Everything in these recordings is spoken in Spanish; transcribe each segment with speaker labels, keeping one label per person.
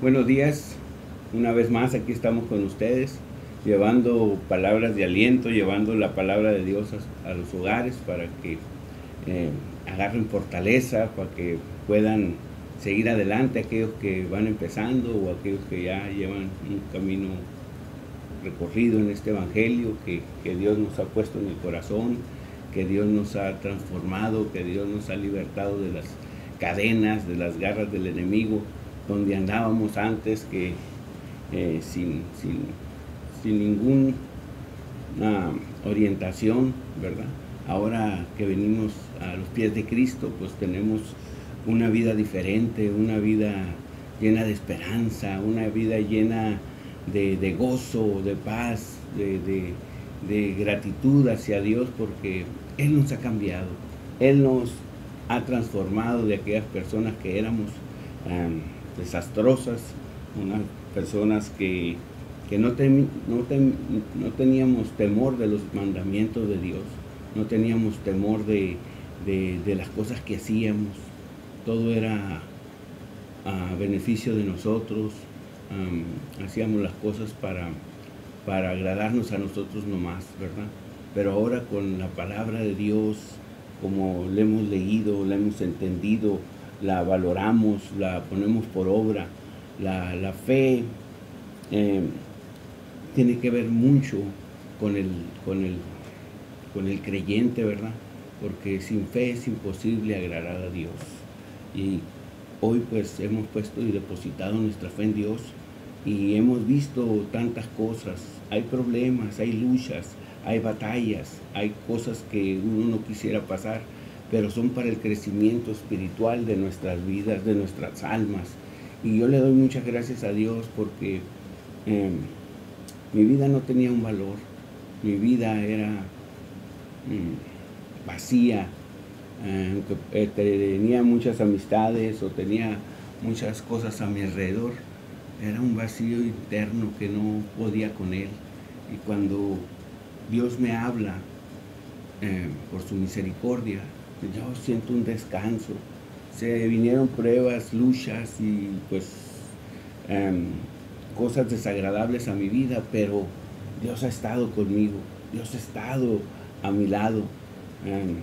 Speaker 1: Buenos días, una vez más aquí estamos con ustedes, llevando palabras de aliento, llevando la palabra de Dios a, los hogares para que eh, agarren fortaleza, para que puedan seguir adelante aquellos que van empezando o aquellos que ya llevan un camino recorrido en este Evangelio que, que Dios nos ha puesto en el corazón, que Dios nos ha transformado, que Dios nos ha libertado de las cadenas, de las garras del enemigo donde andábamos antes que eh, sin, sin, ninguna orientación, ¿verdad? Ahora que venimos a los pies de Cristo, pues tenemos una vida diferente, una vida llena de esperanza, una vida llena de, gozo, de paz, de, gratitud hacia Dios, porque Él nos ha cambiado, Él nos ha transformado de aquellas personas que éramos desastrosas, unas personas que, no, no, teníamos temor de los mandamientos de Dios, no teníamos temor de, las cosas que hacíamos, todo era a beneficio de nosotros, hacíamos las cosas para, para agradarnos a nosotros nomás, ¿verdad? Pero ahora con la palabra de Dios, como la hemos leído, la hemos entendido, la valoramos, la ponemos por obra. La, fe eh, tiene que ver mucho con el, con, el, con el creyente, ¿verdad? Porque sin fe es imposible agradar a Dios. Y hoy pues hemos puesto y depositado nuestra fe en Dios y hemos visto tantas cosas. Hay problemas, hay luchas, hay batallas, hay cosas que uno no quisiera pasar pero son para el crecimiento espiritual de nuestras vidas, de nuestras almas. Y yo le doy muchas gracias a Dios porque em, mi vida no tenía un valor, mi vida era mm, vacía, aunque eh, tenía muchas amistades o tenía muchas cosas a mi alrededor, era un vacío interno que no podía con él. Y cuando Dios me habla eh, por su misericordia, yo siento un descanso. Se vinieron pruebas, luchas y pues em, cosas desagradables a mi vida, pero Dios ha estado conmigo, Dios ha estado a mi lado. Em,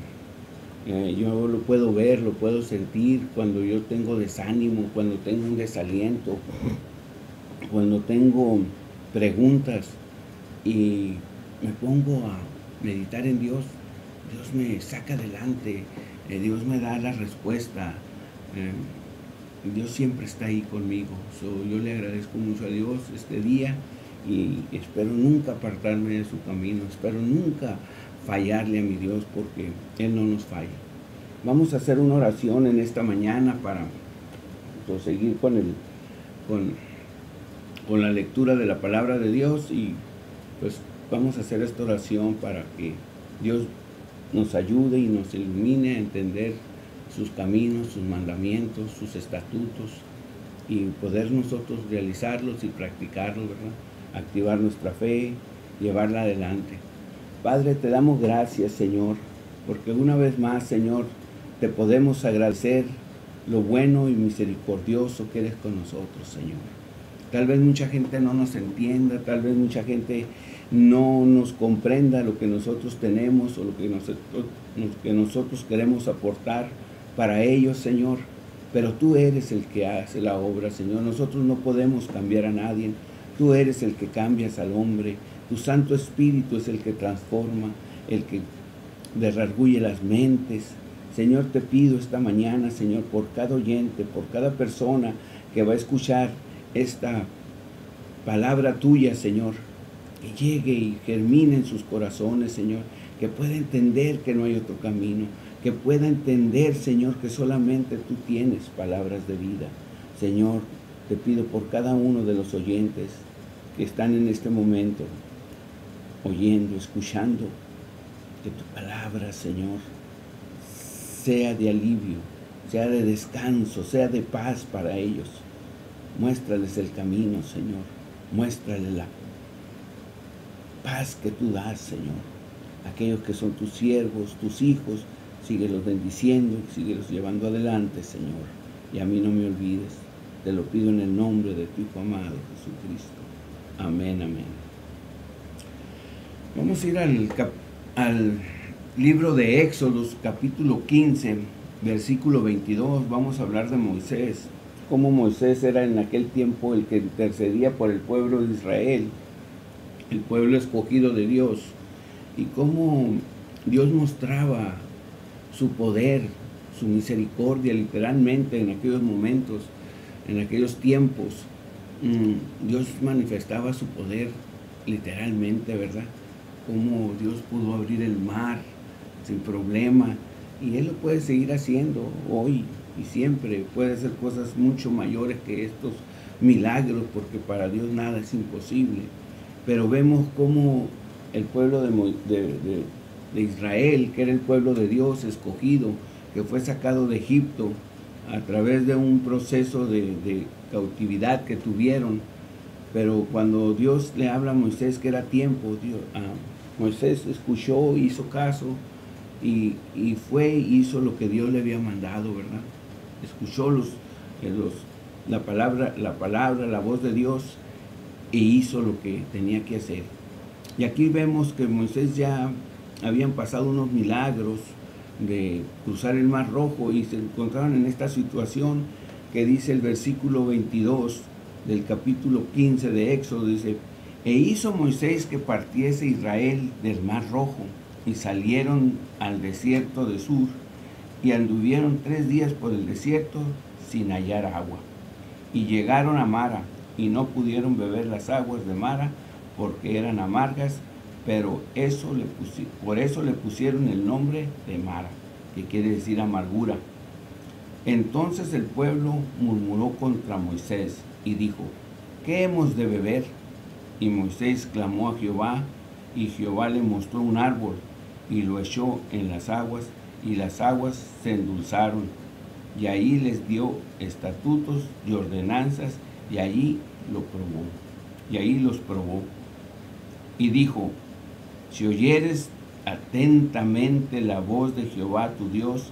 Speaker 1: eh, yo lo puedo ver, lo puedo sentir cuando yo tengo desánimo, cuando tengo un desaliento, cuando tengo preguntas y me pongo a meditar en Dios Dios me saca adelante, eh, Dios me da la respuesta. Eh, Dios siempre está ahí conmigo. yo le agradezco mucho a Dios este día y espero nunca apartarme de su camino, espero nunca fallarle a mi Dios porque Él no nos falla. Vamos a hacer una oración en esta mañana para proseguir con, el, con, con la lectura de la palabra de Dios y pues vamos a hacer esta oración para que Dios nos ayude y nos ilumine a entender sus caminos, sus mandamientos, sus estatutos y poder nosotros realizarlos y practicarlos, ¿verdad? Activar nuestra fe, llevarla adelante. Padre, te damos gracias, Señor, porque una vez más, Señor, te podemos agradecer lo bueno y misericordioso que eres con nosotros, Señor. Tal vez mucha gente no nos entienda, tal vez mucha gente no nos comprenda lo que nosotros tenemos o lo que nosotros, que nosotros queremos aportar para ellos, Señor. Pero tú eres el que hace la obra, Señor. Nosotros no podemos cambiar a nadie. Tú eres el que cambias al hombre. Tu Santo Espíritu es el que transforma, el que desrarguye las mentes. Señor, te pido esta mañana, Señor, por cada oyente, por cada persona que va a escuchar esta palabra tuya, Señor que llegue y germine en sus corazones, Señor, que pueda entender que no hay otro camino, que pueda entender, Señor, que solamente tú tienes palabras de vida. Señor, te pido por cada uno de los oyentes que están en este momento, oyendo, escuchando, que tu palabra, Señor, sea de alivio, sea de descanso, sea de paz para ellos. Muéstrales el camino, Señor. Muéstrales la paz que tú das, Señor. Aquellos que son tus siervos, tus hijos, síguelos bendiciendo, síguelos llevando adelante, Señor. Y a mí no me olvides. Te lo pido en el nombre de tu Hijo amado Jesucristo. Amén, amén. Vamos a ir al, al libro de Éxodos, capítulo 15, versículo 22. Vamos a hablar de Moisés. Cómo Moisés era en aquel tiempo el que intercedía por el pueblo de Israel, el pueblo escogido de Dios. Y cómo Dios mostraba su poder, su misericordia literalmente en aquellos momentos, en aquellos tiempos. Mm, Dios manifestaba su poder literalmente, ¿verdad? Cómo Dios pudo abrir el mar sin problema y Él lo puede seguir haciendo hoy y siempre. Puede hacer cosas mucho mayores que estos milagros porque para Dios nada es imposible. Pero vemos cómo el pueblo de, Israel, que era el pueblo de Dios escogido, que fue sacado de Egipto a través de un proceso de, cautividad que tuvieron. Pero cuando Dios le habla a Moisés que era tiempo, Dios, ah, Moisés escuchó, hizo caso y, fue hizo lo que Dios le había mandado, ¿verdad? Escuchó los, eh, los, la, palabra, la palabra, la voz de Dios e hizo lo que tenía que hacer. Y aquí vemos que Moisés ya habían pasado unos milagros, de cruzar el Mar Rojo y se encontraron en esta situación que dice el versículo 22 del capítulo 15 de Éxodo, dice, e hizo Moisés que partiese Israel del Mar Rojo y salieron al desierto de Sur y anduvieron tres días por el desierto sin hallar agua. Y llegaron a Mara y no pudieron beber las aguas de Mara porque eran amargas pero eso le por eso le pusieron el nombre de Mara, que quiere decir amargura. Entonces el pueblo murmuró contra Moisés y dijo, ¿qué hemos de beber? Y Moisés clamó a Jehová, y Jehová le mostró un árbol, y lo echó en las aguas, y las aguas se endulzaron. Y ahí les dio estatutos y ordenanzas, y allí lo probó. Y ahí los probó. Y dijo, si oyeres atentamente la voz de Jehová tu Dios,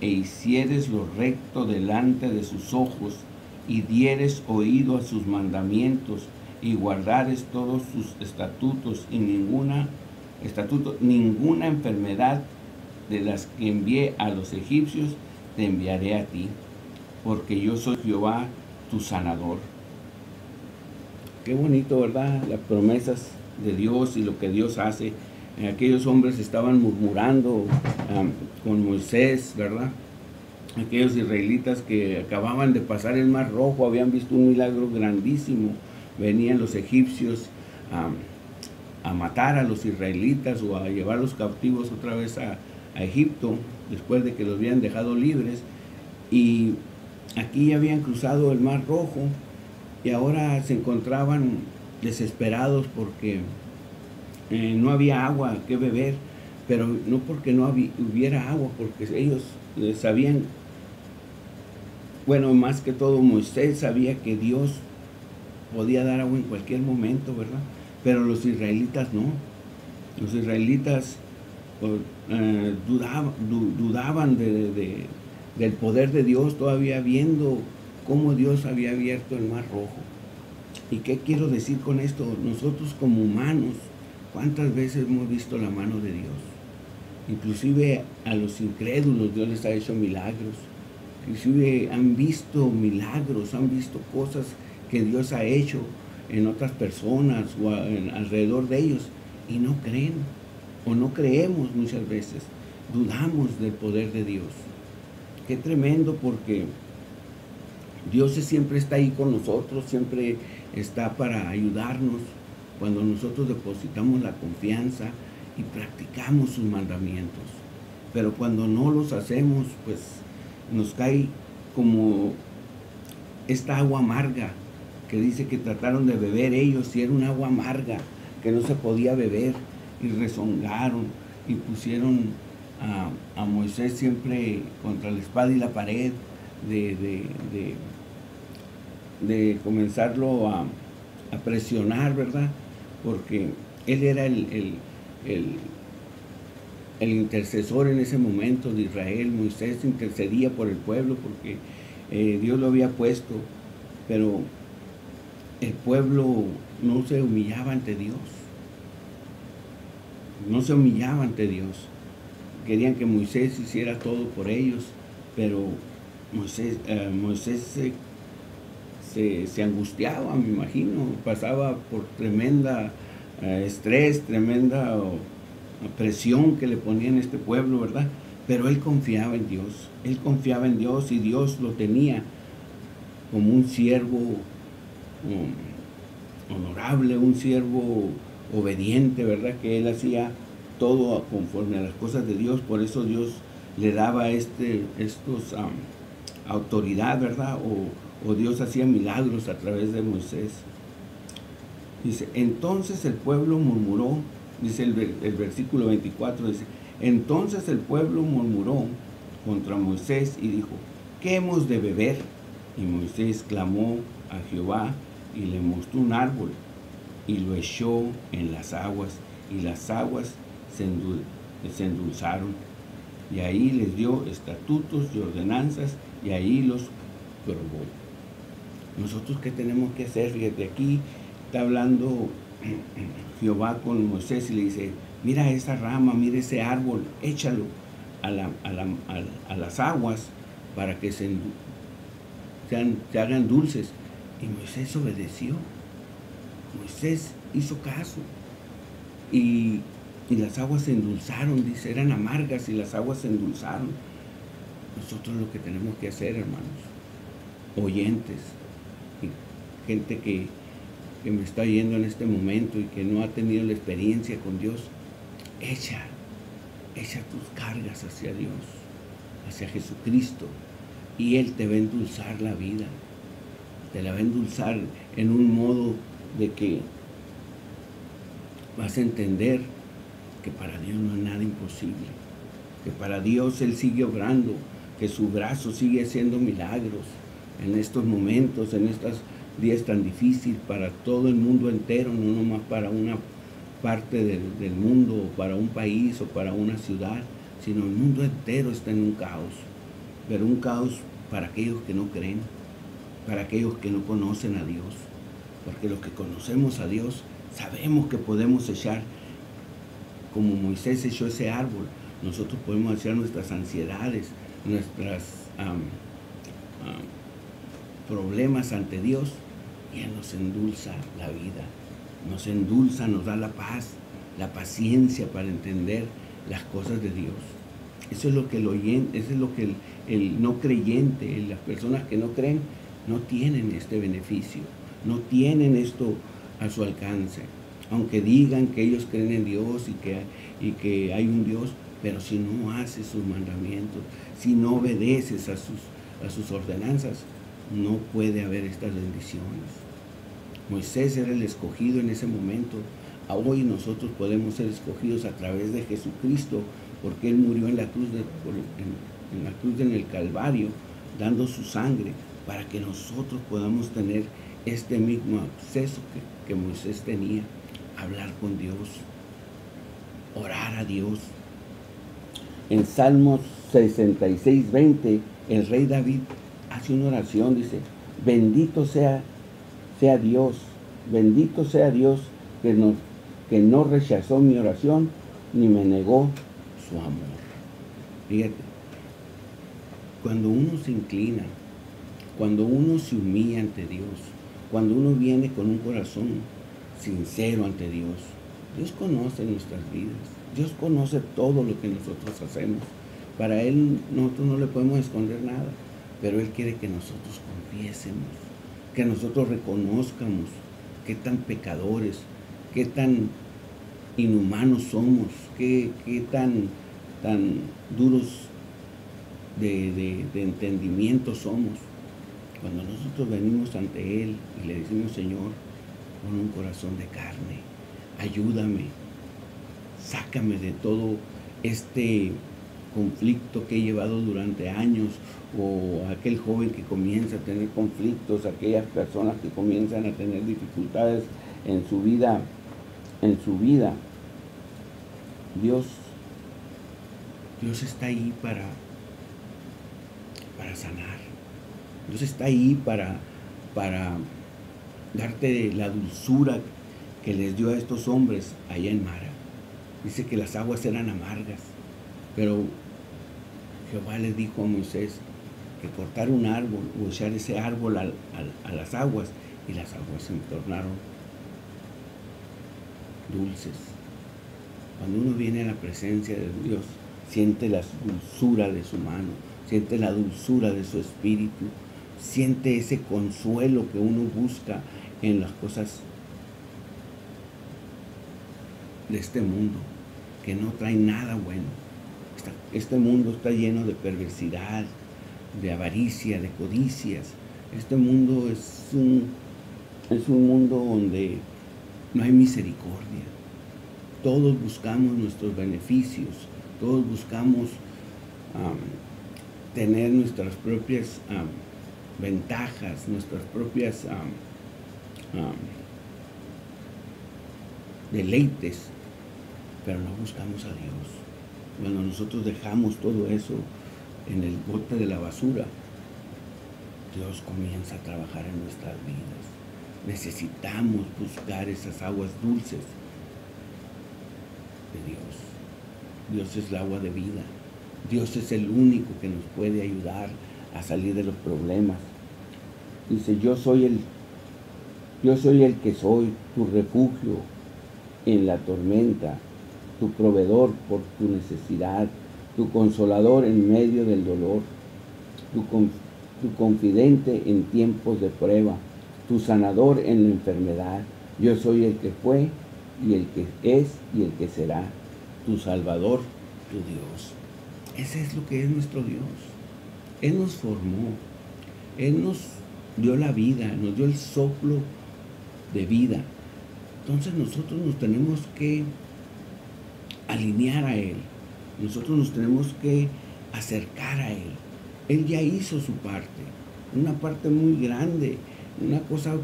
Speaker 1: e hicieres lo recto delante de sus ojos, y dieres oído a sus mandamientos, y guardares todos sus estatutos, y ninguna estatuto, ninguna enfermedad de las que envié a los egipcios, te enviaré a ti, porque yo soy Jehová tu sanador. Qué bonito, ¿verdad? Las promesas de Dios y lo que Dios hace. Aquellos hombres estaban murmurando con Moisés, ¿verdad? Aquellos israelitas que acababan de pasar el Mar Rojo, habían visto un milagro grandísimo. Venían los egipcios a matar a los israelitas o a llevar los cautivos otra vez a, a Egipto, después de que los habían dejado libres. Y aquí ya habían cruzado el Mar Rojo y ahora se encontraban desesperados porque eh, no había agua que beber, pero no porque no hubiera agua, porque ellos eh, sabían, bueno, más que todo Moisés sabía que Dios podía dar agua en cualquier momento, ¿verdad? Pero los israelitas no. Los israelitas eh, dudaban, del poder de Dios, todavía viendo cómo Dios había abierto el mar rojo. ¿Y qué quiero decir con esto? Nosotros como humanos, ¿cuántas veces hemos visto la mano de Dios? Inclusive a los incrédulos Dios les ha hecho milagros. Inclusive han visto milagros, han visto cosas que Dios ha hecho en otras personas o alrededor de ellos y no creen o no creemos muchas veces. Dudamos del poder de Dios. Qué tremendo porque Dios siempre está ahí con nosotros, siempre está para ayudarnos cuando nosotros depositamos la confianza y practicamos sus mandamientos. Pero cuando no los hacemos, pues nos cae como esta agua amarga que dice que trataron de beber ellos y era un agua amarga que no se podía beber y rezongaron y pusieron a, Moisés siempre contra la espada y la pared de de comenzarlo a, presionar, ¿verdad? Porque él era el, el, intercesor en ese momento de Israel. Moisés intercedía por el pueblo porque eh, Dios lo había puesto, pero el pueblo no se humillaba ante Dios. No se humillaba ante Dios. Querían que Moisés hiciera todo por ellos, pero Moisés, eh, Moisés se, angustiaba, me imagino, pasaba por tremenda eh, estrés, tremenda presión que le ponían este pueblo, ¿verdad? Pero él confiaba en Dios, él confiaba en Dios y Dios lo tenía como un siervo um, honorable, un siervo obediente, ¿verdad? Que él hacía todo conforme a las cosas de Dios, por eso Dios le daba este, estos autoridad, ¿verdad? O, o Dios hacía milagros a través de Moisés. Dice, entonces el pueblo murmuró, dice el, el versículo 24, dice, entonces el pueblo murmuró contra Moisés y dijo, ¿qué hemos de beber? Y Moisés clamó a Jehová y le mostró un árbol y lo echó en las aguas y las aguas se, endulzaron y ahí les dio estatutos y ordenanzas y ahí los probó. Nosotros qué tenemos que hacer? Fíjate, aquí está hablando Jehová con Moisés y le dice, mira esa rama, mira ese árbol, échalo a, las aguas para que se, hagan dulces. Y Moisés obedeció. Moisés hizo caso. Y, y las aguas se endulzaron, dice, eran amargas y las aguas se endulzaron. Nosotros lo que tenemos que hacer, hermanos, oyentes, gente que, que me está yendo en este momento y que no ha tenido la experiencia con Dios, echa, echa tus cargas hacia Dios, hacia Jesucristo, y Él te va a endulzar la vida. Te la va a endulzar en un modo de que vas a entender que para Dios no es nada imposible, que para Dios Él sigue obrando, que su brazo sigue haciendo milagros en estos momentos, en estos días tan difíciles para todo el mundo entero, no nomás para una parte del, mundo, o para un país o para una ciudad, sino el mundo entero está en un caos. Pero un caos para aquellos que no creen, para aquellos que no conocen a Dios. Porque los que conocemos a Dios sabemos que podemos echar, como Moisés echó ese árbol, nosotros podemos echar nuestras ansiedades, nuestros problemas ante Dios y Él nos endulza la vida nos endulza, nos da la paz, la paciencia para entender las cosas de Dios. Eso es lo que es lo que el, no creyente, las personas que no creen, no tienen este beneficio, no tienen esto a su alcance. Aunque digan que ellos creen en Dios y que, y que hay un Dios, pero si no haces sus mandamientos, si no obedeces a sus, a sus ordenanzas, no puede haber estas bendiciones. Moisés era el escogido en ese momento. Hoy nosotros podemos ser escogidos a través de Jesucristo, porque Él murió en la cruz, en, la cruz en el Calvario, dando su sangre, para que nosotros podamos tener este mismo acceso que, Moisés tenía, hablar con Dios, orar a Dios. En Salmos 66, 20, el rey David hace una oración, dice, bendito sea sea Dios, bendito sea Dios que que no rechazó mi oración ni me negó su amor. Fíjate, cuando uno se inclina, cuando uno se humilla ante Dios, cuando uno viene con un corazón sincero ante Dios, Dios conoce nuestras vidas, Dios conoce todo lo que nosotros hacemos. Para Él nosotros no le podemos esconder nada, pero Él quiere que nosotros confiésemos que nosotros reconozcamos qué tan pecadores, qué tan inhumanos somos, qué, tan, tan duros de, entendimiento somos. Cuando nosotros venimos ante Él y le decimos, Señor, con un corazón de carne, ayúdame, sácame de todo este conflicto que he llevado durante años o aquel joven que comienza a tener conflictos, aquellas personas que comienzan a tener dificultades en su vida, en su vida. Dios, Dios está ahí para, para sanar. Dios está ahí para, para darte la dulzura que les dio a estos hombres allá en Mara. Dice que las aguas eran amargas, pero Jehová le dijo a Moisés que cortar un árbol o echar ese árbol a las aguas y las aguas se tornaron dulces. Cuando uno viene a la presencia de Dios, siente la dulzura de su mano, siente la dulzura de su espíritu, siente ese consuelo que uno busca en las cosas de este mundo, que no trae nada bueno. Este mundo está lleno de perversidad, de avaricia, de codicias. Este mundo es un, es un mundo donde no hay misericordia. Todos buscamos nuestros beneficios, todos buscamos tener nuestras propias ventajas, nuestras propias deleites, pero no buscamos a Dios. Cuando nosotros dejamos todo eso en el bote de la basura, Dios comienza a trabajar en nuestras vidas. Necesitamos buscar esas aguas dulces de Dios. Dios es el agua de vida. Dios es el único que nos puede ayudar a salir de los problemas. Dice, yo soy el, yo soy el que soy, tu refugio en la tormenta, tu proveedor por tu necesidad, tu consolador en medio del dolor, tu, tu confidente en tiempos de prueba, tu sanador en la enfermedad. Yo soy el que fue y el que es y el que será, tu Salvador, tu Dios. Ese es lo que es nuestro Dios. Él nos formó, Él nos dio la vida, nos dio el soplo de vida. Entonces nosotros nos tenemos que alinear a Él. Nosotros nos tenemos que acercar a Él. Él ya hizo su parte, una parte muy grande, una cosa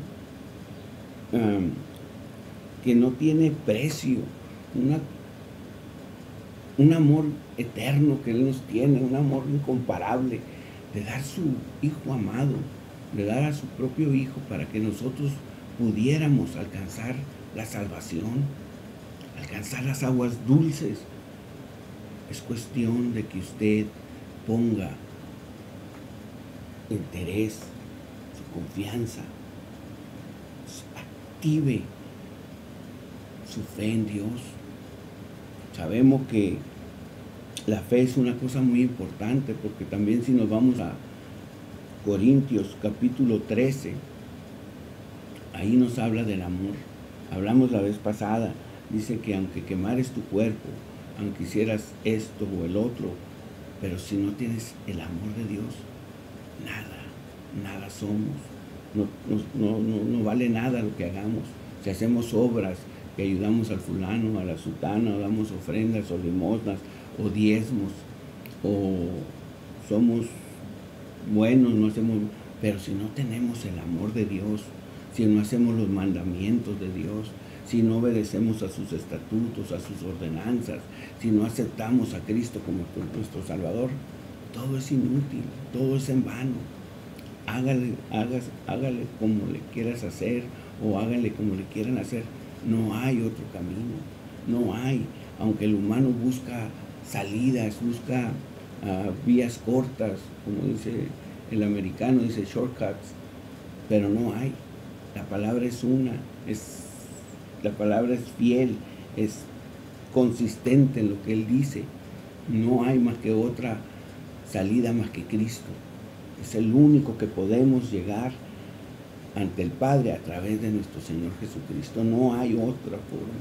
Speaker 1: que no tiene precio, un amor eterno que Él nos tiene, un amor incomparable, de dar su Hijo amado, de dar a su propio Hijo para que nosotros pudiéramos alcanzar la salvación, alcanzar las aguas dulces. Es cuestión de que usted ponga interés, su confianza, active su fe en Dios. Sabemos que la fe es una cosa muy importante porque también si nos vamos a Corintios capítulo 13, ahí nos habla del amor. Hablamos la vez pasada, dice que aunque quemares tu cuerpo, aunque hicieras esto o el otro, pero si no tienes el amor de Dios, nada, nada somos. No, no, vale nada lo que hagamos. Si hacemos obras, que ayudamos al fulano, a la sultana, o damos ofrendas o limosnas o diezmos, o somos buenos, no hacemos, pero si no tenemos el amor de Dios, si no hacemos los mandamientos de Dios, si no obedecemos a sus estatutos, a sus ordenanzas, si no aceptamos a Cristo como nuestro Salvador, todo es inútil, todo es en vano. Hágale, hágale como le quieras hacer o hágale como le quieran hacer. No hay otro camino, no hay. Aunque el humano busca salidas, busca ah, vías cortas, como dice el americano, dice shortcuts, pero no hay. La palabra es una, es, la palabra es fiel, es consistente en lo que Él dice. No hay más que otra salida más que Cristo. Es el único que podemos llegar ante el Padre a través de nuestro Señor Jesucristo. No hay otra forma.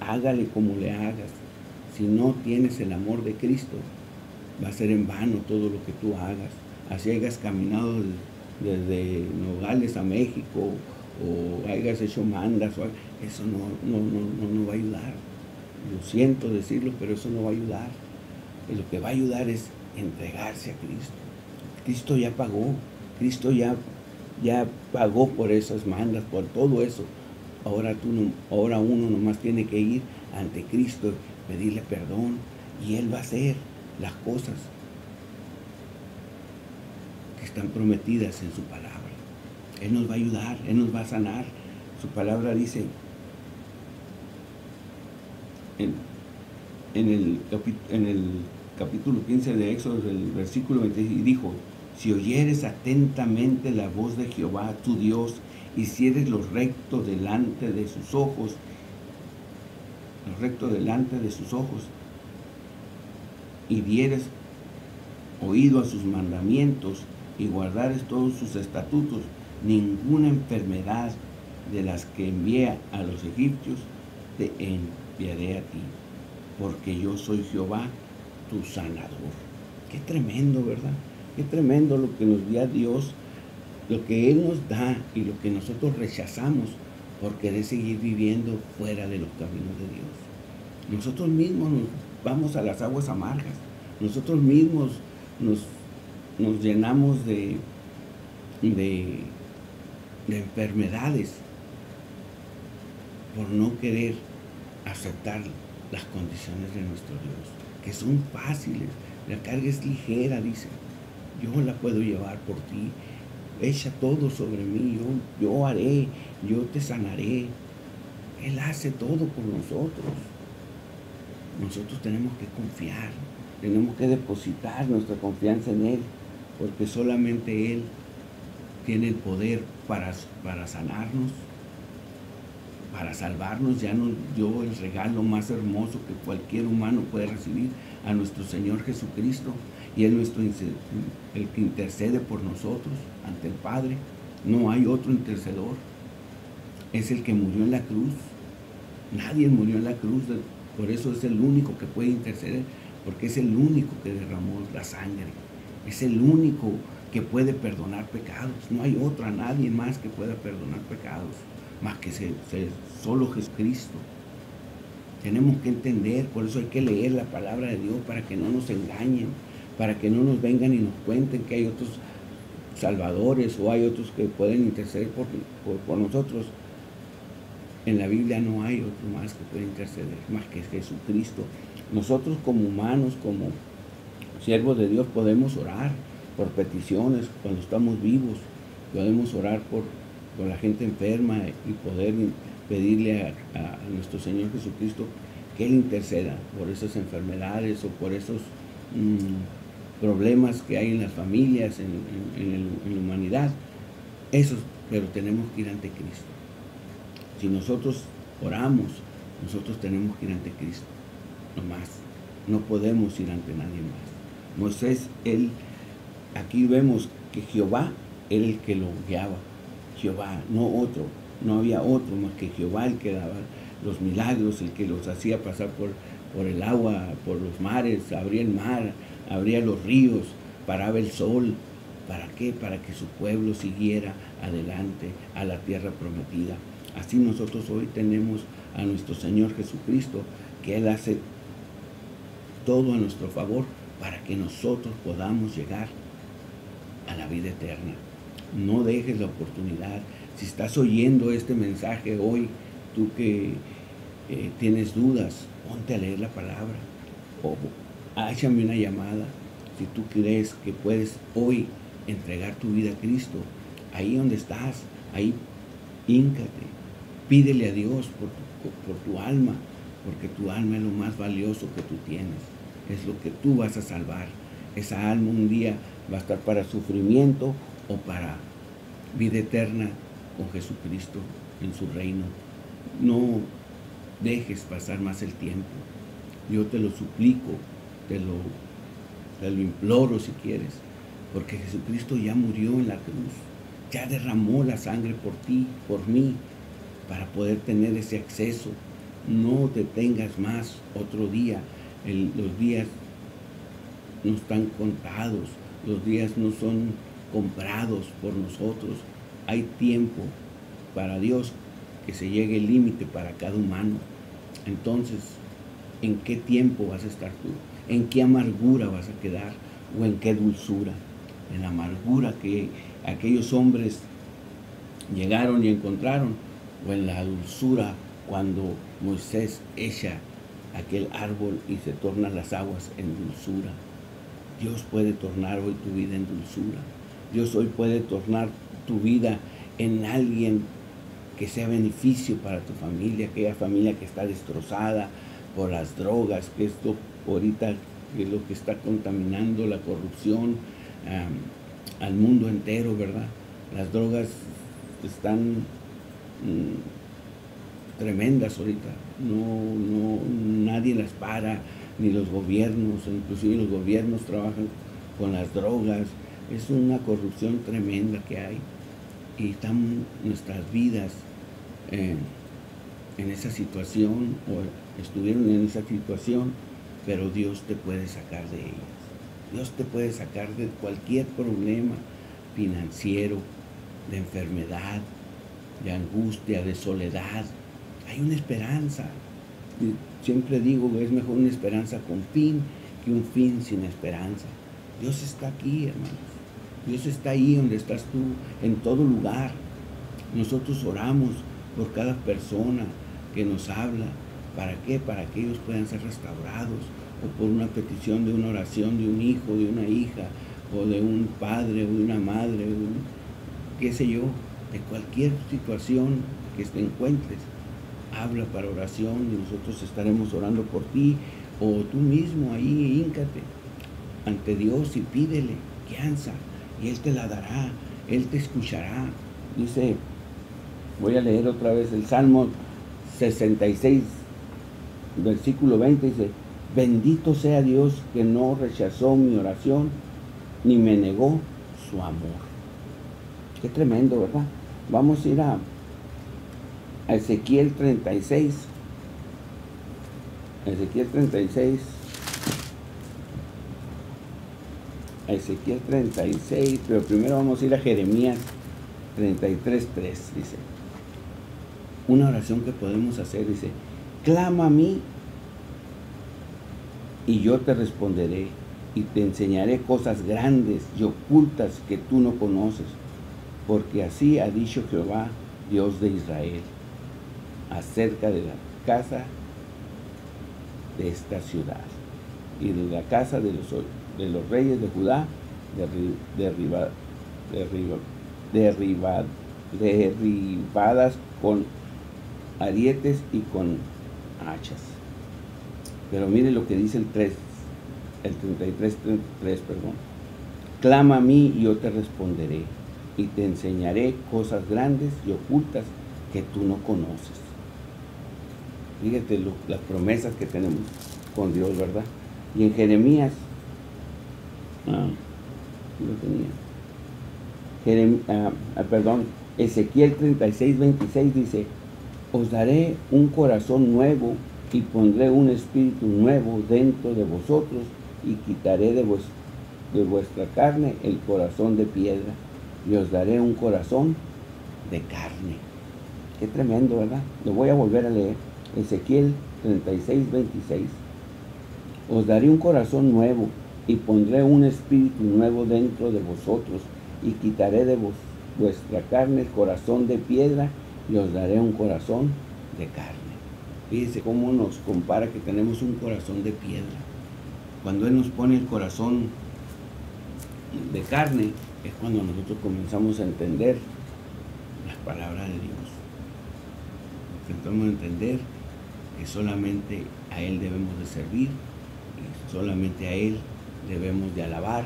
Speaker 1: Hágale como le hagas. Si no tienes el amor de Cristo, va a ser en vano todo lo que tú hagas. Así hayas caminado desde Nogales a México o hayas hecho mandas, eso no, no, no va a ayudar. Lo siento decirlo, pero eso no va a ayudar. lo que va a ayudar es entregarse a Cristo. Cristo ya pagó, Cristo ya, ya pagó por esas mandas, por todo eso. Ahora, tú ahora uno nomás tiene que ir ante Cristo, pedirle perdón y Él va a hacer las cosas que están prometidas en su palabra. Él nos va a ayudar, Él nos va a sanar. Su palabra dice en, el, capítulo 15 de Éxodo, el versículo 20, y dijo, si oyeres atentamente la voz de Jehová, tu Dios, y si eres lo recto delante de sus ojos, recto delante de sus ojos, y dieres oído a sus mandamientos y guardares todos sus estatutos, ninguna enfermedad de las que envía a los egipcios te enviaré a ti, porque yo soy Jehová, tu sanador. Qué tremendo, ¿verdad? Qué tremendo lo que nos dio Dios, lo que Él nos da y lo que nosotros rechazamos por querer seguir viviendo fuera de los caminos de Dios. Nosotros mismos nos vamos a las aguas amargas, nosotros mismos nos, nos llenamos de, de, de enfermedades por no querer aceptar las condiciones de nuestro Dios, que son fáciles, la carga es ligera, dice, yo la puedo llevar por ti, echa todo sobre mí, yo, yo haré, yo te sanaré. Él hace todo por nosotros. Nosotros tenemos que confiar, tenemos que depositar nuestra confianza en Él, porque solamente Él tiene el poder para, para sanarnos, para salvarnos, ya nos dio el regalo más hermoso que cualquier humano puede recibir a nuestro Señor Jesucristo y es nuestro el que intercede por nosotros ante el Padre. No hay otro intercedor. Es el que murió en la cruz. Nadie murió en la cruz, por eso es el único que puede interceder, porque es el único que derramó la sangre. Es el único que puede perdonar pecados. No hay otro, nadie más que pueda perdonar pecados, más que solo Jesucristo. Tenemos que entender, por eso hay que leer la palabra de Dios para que no nos engañen para que no nos vengan y nos cuenten que hay otros salvadores o hay otros que pueden interceder por, nosotros. En la Biblia no hay otro más que puede interceder, más que Jesucristo. Nosotros como humanos, como siervos de Dios, podemos orar por peticiones cuando estamos vivos. Podemos orar por, la gente enferma y poder pedirle a, nuestro Señor Jesucristo que Él interceda por esas enfermedades o por esos... Mm, problemas que hay en las familias, en, la humanidad. Eso, pero tenemos que ir ante Cristo. Si nosotros oramos, nosotros tenemos que ir ante Cristo, no más. No podemos ir ante nadie más. Moisés, él, aquí vemos que Jehová era el que lo guiaba. Jehová, no otro. No había otro más que Jehová el que daba los milagros, el que los hacía pasar por, por el agua, por los mares, abría el mar, abría los ríos, paraba el sol. ¿Para qué? Para que su pueblo siguiera adelante a la tierra prometida. Así nosotros hoy tenemos a nuestro Señor Jesucristo, que Él hace todo a nuestro favor para que nosotros podamos llegar a la vida eterna. No dejes la oportunidad. Si estás oyendo este mensaje hoy, tú que eh, tienes dudas, ponte a leer la palabra. O échame una llamada si tú crees que puedes hoy entregar tu vida a Cristo. Ahí donde estás, ahí híncate. Pídele a Dios por tu, por tu alma, porque tu alma es lo más valioso que tú tienes. Es lo que tú vas a salvar. Esa alma un día va a estar para sufrimiento o para vida eterna con Jesucristo en su reino. No dejes pasar más el tiempo. Yo te lo suplico te lo, te lo imploro si quieres, porque Jesucristo ya murió en la cruz, ya derramó la sangre por ti, por mí, para poder tener ese acceso. No te tengas más otro día. los días no están contados, los días no son comprados por nosotros. Hay tiempo para Dios que se llegue el límite para cada humano. Entonces, ¿en qué tiempo vas a estar tú? En qué amargura vas a quedar o en qué dulzura. En la amargura que aquellos hombres llegaron y encontraron o en la dulzura cuando Moisés echa aquel árbol y se tornan las aguas en dulzura. Dios puede tornar hoy tu vida en dulzura. Dios hoy puede tornar tu vida en alguien que sea beneficio para tu familia, aquella familia que está destrozada por las drogas, que esto ahorita es lo que está contaminando la corrupción al mundo entero, ¿verdad? Las drogas están mm, tremendas ahorita, no, no, nadie las para, ni los gobiernos, inclusive los gobiernos trabajan con las drogas, es una corrupción tremenda que hay y están nuestras vidas en esa situación o estuvieron en esa situación, pero Dios te puede sacar de ellas. Dios te puede sacar de cualquier problema financiero, de enfermedad, de angustia, de soledad. Hay una esperanza. Siempre digo que es mejor una esperanza con fin que un fin sin esperanza. Dios está aquí, hermanos. Dios está ahí donde estás tú, en todo lugar. Nosotros oramos por cada persona que nos habla. ¿Para qué? Para que ellos puedan ser restaurados. O por una petición de una oración de un hijo, de una hija, o de un padre, o de una madre, qué sé yo, de cualquier situación que te encuentres. Habla para oración y nosotros estaremos orando por ti. O tú mismo ahí, híncate ante Dios y pídele guianza y Él te la dará, Él te escuchará. Dice, voy a leer otra vez el Salmo 66, versículo 20, dice, bendito sea Dios que no rechazó mi oración ni me negó su amor. Qué tremendo, ¿verdad? Vamos a ir a, a Ezequiel 36. Ezequiel 36. Ezequiel 36, pero primero vamos a ir a Jeremías 33, 3, dice. Una oración que podemos hacer, dice, clama a mí y yo te responderé y te enseñaré cosas grandes y ocultas que tú no conoces, porque así ha dicho Jehová, Dios de Israel, acerca de la casa de esta ciudad y de la casa de los de los reyes de Judá derriba, derriba, derribadas con arietes y con hachas. Pero mire lo que dice el 3, el 33, 33, perdón. Clama a mí y yo te responderé y te enseñaré cosas grandes y ocultas que tú no conoces. Fíjate las promesas que tenemos con Dios, ¿verdad? Y en Jeremías Ah, tenía. Ah, ah, perdón, Ezequiel 36, 26 dice, os daré un corazón nuevo y pondré un espíritu nuevo dentro de vosotros y quitaré de, de vuestra carne el corazón de piedra y os daré un corazón de carne. Qué tremendo, ¿verdad? Lo voy a volver a leer. Ezequiel 36, 26. Os daré un corazón nuevo y pondré un espíritu nuevo dentro de vosotros y quitaré de vuestra carne el corazón de piedra y os daré un corazón de carne. Fíjense cómo nos compara que tenemos un corazón de piedra. Cuando Él nos pone el corazón de carne, es cuando nosotros comenzamos a entender las palabras de Dios. Intentamos entender que solamente a Él debemos de servir y solamente a Él debemos de alabar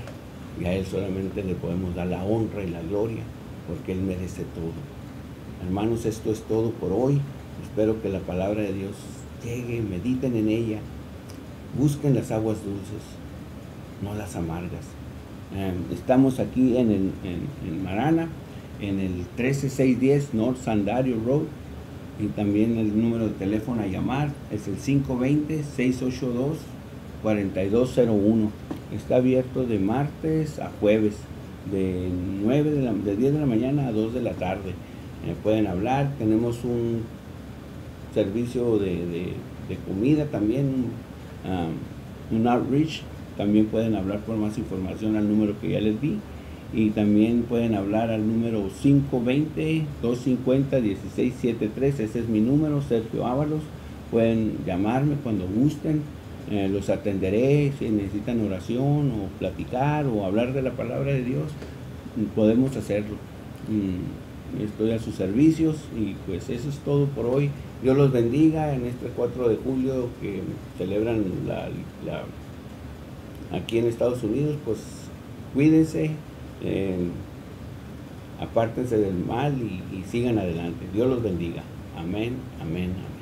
Speaker 1: y a Él solamente le podemos dar la honra y la gloria porque Él merece todo. Hermanos, esto es todo por hoy. Espero que la palabra de Dios llegue, mediten en ella, busquen las aguas dulces, no las amargas. Em, estamos aquí en, el, en, Marana, en el 13610 North Sandario Road y también el número de teléfono a llamar es el 520 682 4201. Está abierto de martes a jueves, de, 9 de, la, de 10 de la mañana a 2 de la tarde. Eh, pueden hablar, tenemos un servicio de, comida también, um, un outreach. También pueden hablar por más información al número que ya les di. Y también pueden hablar al número 520-250-1673. Ese es mi número, Sergio Ábalos. Pueden llamarme cuando gusten eh, los atenderé si necesitan oración o platicar o hablar de la palabra de Dios. podemos hacerlo. Mm, estoy a sus servicios y pues eso es todo por hoy. Dios los bendiga en este 4 de julio que celebran la, aquí en Estados Unidos, pues cuídense, eh, apártense del mal y, y sigan adelante. Dios los bendiga. Amén, amén, amén.